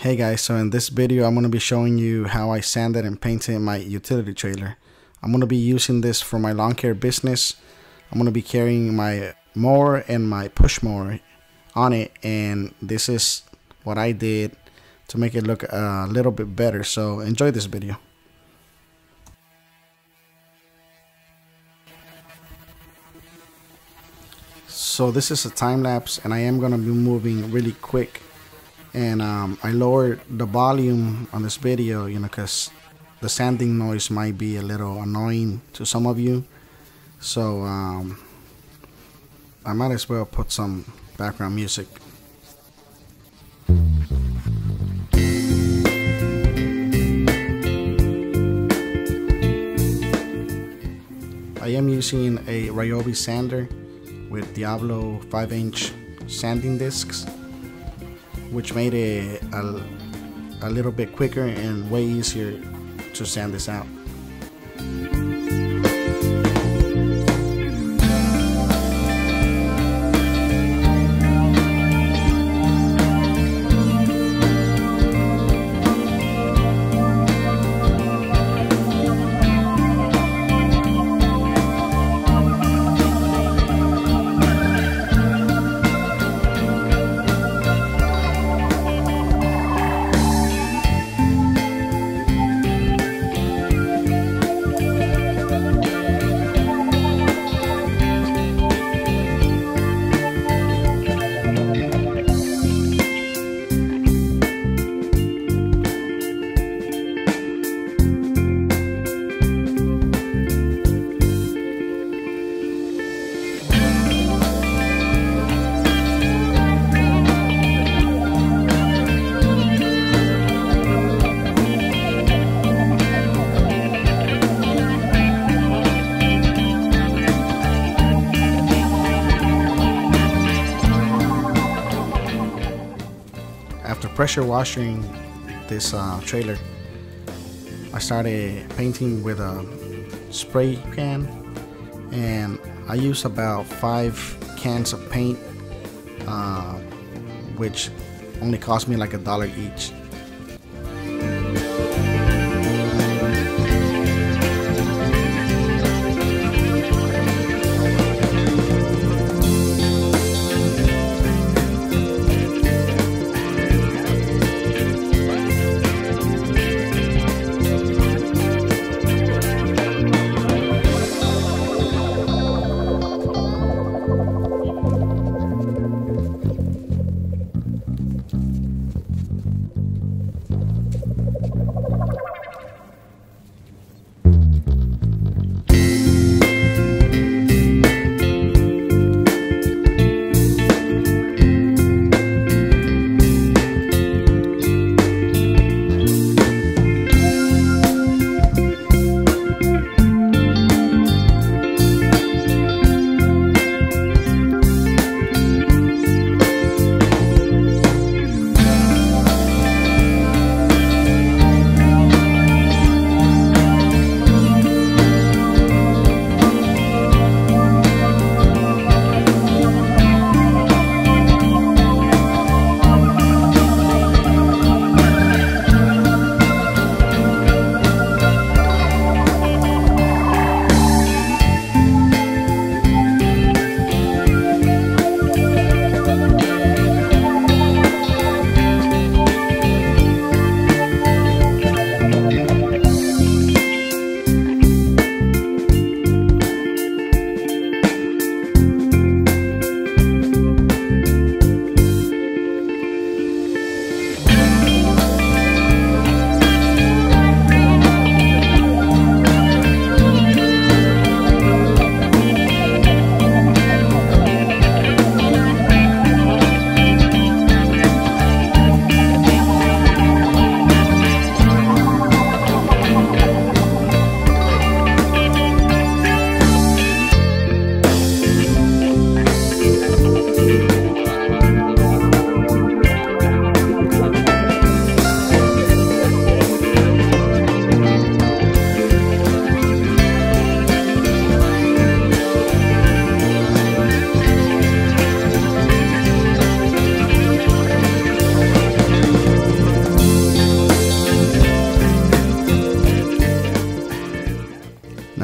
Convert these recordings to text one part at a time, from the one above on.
Hey guys, so in this video I'm going to be showing you how I sanded and painted my utility trailer. I'm going to be using this for my lawn care business. I'm going to be carrying my mower and my push mower on it and this is what I did to make it look a little bit better. So enjoy this video. So this is a time lapse and I am going to be moving really quick and um, I lowered the volume on this video you know because the sanding noise might be a little annoying to some of you. So um, I might as well put some background music. I am using a Ryobi sander with Diablo 5 inch sanding discs which made it a, a little bit quicker and way easier to sand this out. Pressure washing this uh, trailer, I started painting with a spray can, and I used about five cans of paint, uh, which only cost me like a dollar each.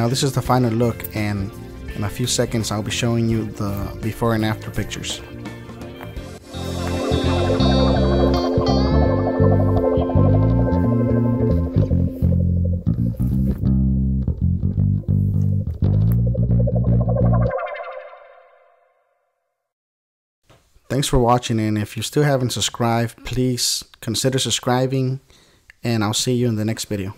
Now this is the final look and in a few seconds I'll be showing you the before and after pictures. Thanks for watching and if you still haven't subscribed, please consider subscribing and I'll see you in the next video.